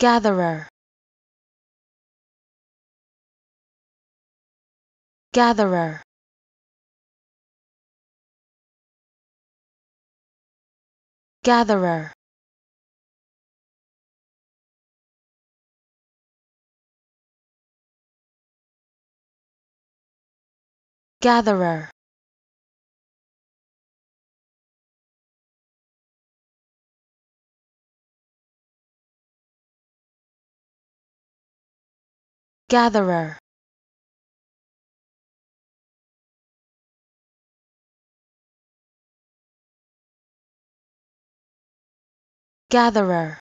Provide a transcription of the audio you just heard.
gatherer gatherer gatherer gatherer gatherer. Gatherer